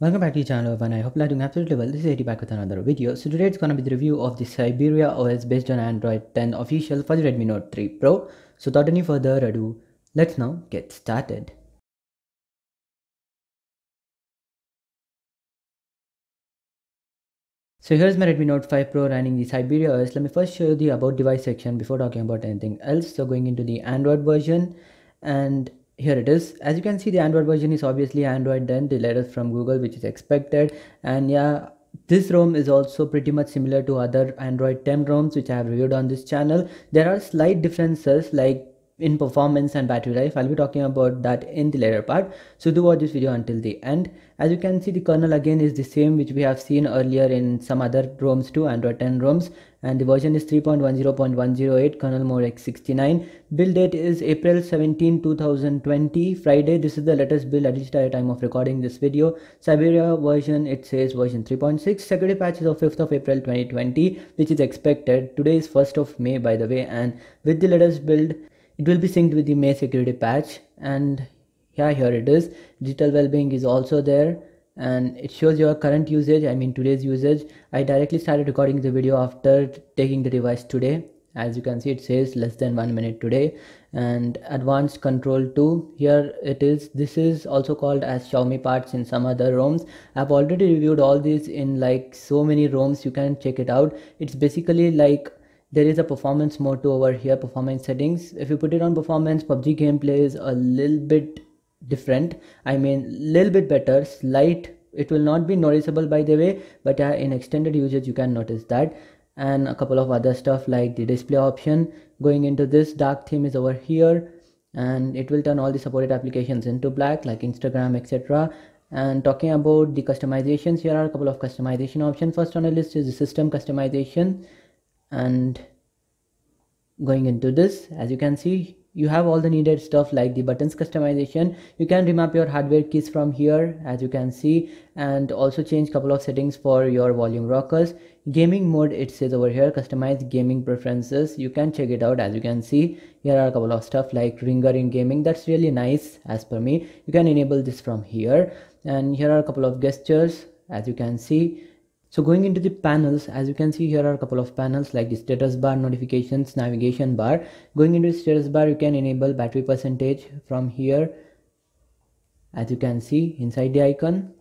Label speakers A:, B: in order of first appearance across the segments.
A: Welcome back to the channel and I hope you're doing absolutely well. This is AAT back with another video. So today it's gonna be the review of the Syberia OS based on Android 10 official for the Redmi Note 3 Pro. So without any further ado, let's now get started. So here's my Redmi Note 5 Pro running the Syberia OS. Let me first show you the about device section before talking about anything else. So going into the Android version and here it is. As you can see the android version is obviously android 10 the latest from google which is expected. And yeah this ROM is also pretty much similar to other Android 10 ROMs which I have reviewed on this channel. There are slight differences like in performance and battery life. I'll be talking about that in the later part. So do watch this video until the end. As you can see the kernel again is the same which we have seen earlier in some other roms too android 10 roms and the version is 3.10.108 kernel more x69 build date is april 17 2020 friday. This is the latest build at at the time of recording this video. Syberia version it says version 3.6 security patches of 5th of april 2020 which is expected. Today is 1st of may by the way and with the latest build it will be synced with the May security patch. And yeah here it is. Digital well-being is also there and it shows your current usage I mean today's usage. I directly started recording the video after taking the device today. As you can see it says less than one minute today. And advanced control 2 here it is. This is also called as xiaomi parts in some other roms. I've already reviewed all these in like so many roms. You can check it out. It's basically like there is a performance mode over here performance settings. If you put it on performance pubg gameplay is a little bit different. I mean little bit better slight. It will not be noticeable by the way but uh, in extended usage you can notice that. And a couple of other stuff like the display option going into this dark theme is over here. And it will turn all the supported applications into black like instagram etc and talking about the customizations here are a couple of customization options. First on the list is the system customization. And going into this as you can see you have all the needed stuff like the buttons customization. You can remap your hardware keys from here as you can see and also change couple of settings for your volume rockers. Gaming mode it says over here customize gaming preferences. You can check it out as you can see. Here are a couple of stuff like ringer in gaming. That's really nice as per me. You can enable this from here. And here are a couple of gestures as you can see so going into the panels as you can see here are a couple of panels like the status bar notifications navigation bar. Going into the status bar you can enable battery percentage from here. As you can see inside the icon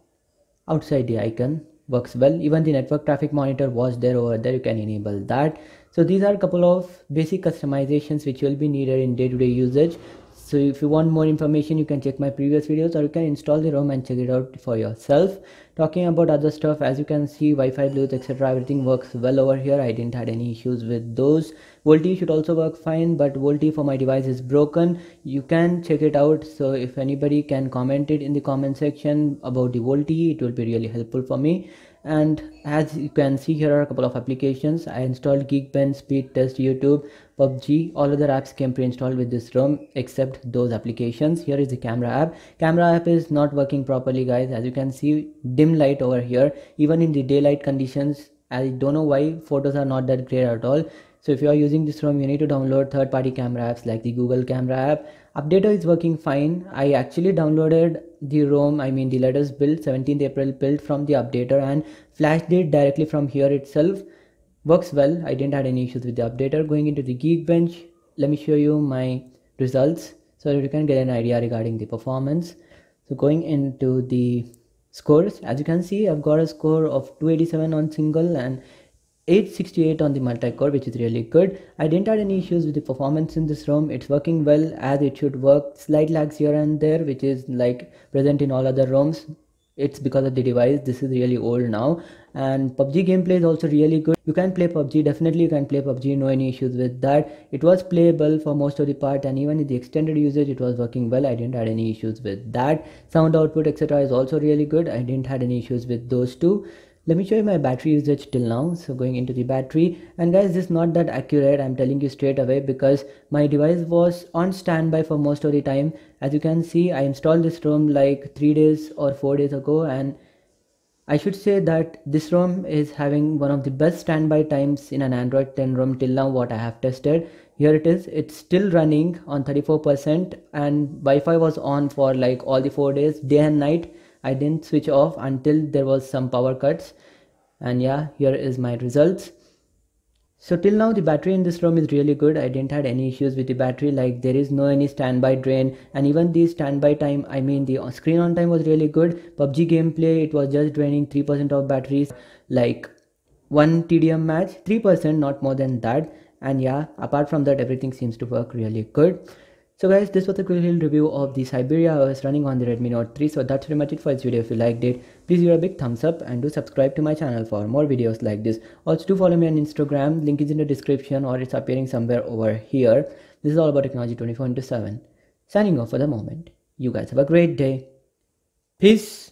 A: outside the icon works well. Even the network traffic monitor was there over there you can enable that. So these are a couple of basic customizations which will be needed in day-to-day -day usage so if you want more information you can check my previous videos or you can install the ROM and check it out for yourself. Talking about other stuff as you can see Wi-Fi Bluetooth etc everything works well over here. I didn't had any issues with those. VoLTE should also work fine but VoLTE for my device is broken. You can check it out. So if anybody can comment it in the comment section about the VoLTE it will be really helpful for me and as you can see here are a couple of applications. I installed geekbench speed test youtube pubg all other apps came pre-installed with this rom except those applications. Here is the camera app. Camera app is not working properly guys. As you can see dim light over here. Even in the daylight conditions i don't know why photos are not that great at all so if you are using this ROM you need to download third-party camera apps like the Google camera app. Updater is working fine. I actually downloaded the ROM I mean the latest build 17th April build from the updater and flashed it directly from here itself works well. I didn't have any issues with the updater. Going into the Geekbench let me show you my results. So you can get an idea regarding the performance. So going into the scores as you can see I've got a score of 287 on single and 868 on the multi-core which is really good. I didn't have any issues with the performance in this ROM it's working well as it should work. Slight lags here and there which is like present in all other roms it's because of the device. This is really old now. And pubg gameplay is also really good. You can play pubg definitely you can play pubg no any issues with that. It was playable for most of the part and even in the extended usage it was working well. I didn't have any issues with that. Sound output etc is also really good. I didn't had any issues with those two let me show you my battery usage till now so going into the battery. And guys this is not that accurate i'm telling you straight away because my device was on standby for most of the time. As you can see i installed this rom like three days or four days ago and I should say that this ROM is having one of the best standby times in an Android 10 ROM till now what I have tested. Here it is, it's still running on 34% and Wi-Fi was on for like all the 4 days, day and night i didn't switch off until there was some power cuts and yeah here is my results so till now the battery in this ROM is really good. I didn't had any issues with the battery like there is no any standby drain and even the standby time I mean the screen on time was really good. PUBG gameplay it was just draining 3% of batteries like one TDM match 3% not more than that and yeah apart from that everything seems to work really good. So guys, this was a quick little review of the Syberia OS running on the Redmi Note 3. So that's pretty much it for this video. If you liked it, please give a big thumbs up and do subscribe to my channel for more videos like this. Also do follow me on Instagram, link is in the description or it's appearing somewhere over here. This is all about technology 24 into 7. Signing off for the moment. You guys have a great day. Peace.